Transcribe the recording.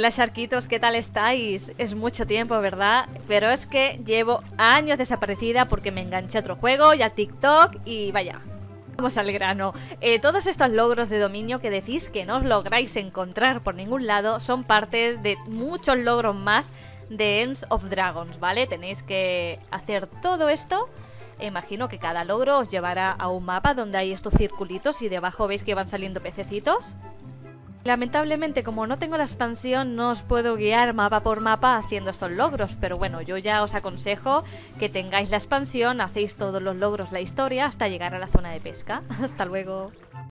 Hola Sharquitos, ¿qué tal estáis? Es mucho tiempo, ¿verdad? Pero es que llevo años desaparecida porque me enganché a otro juego y a TikTok y vaya. Vamos al grano. Eh, todos estos logros de dominio que decís que no os lográis encontrar por ningún lado son partes de muchos logros más de Ends of Dragons, ¿vale? Tenéis que hacer todo esto. Imagino que cada logro os llevará a un mapa donde hay estos circulitos y debajo veis que van saliendo pececitos. Lamentablemente, como no tengo la expansión, no os puedo guiar mapa por mapa haciendo estos logros, pero bueno, yo ya os aconsejo que tengáis la expansión, hacéis todos los logros, la historia, hasta llegar a la zona de pesca. Hasta luego.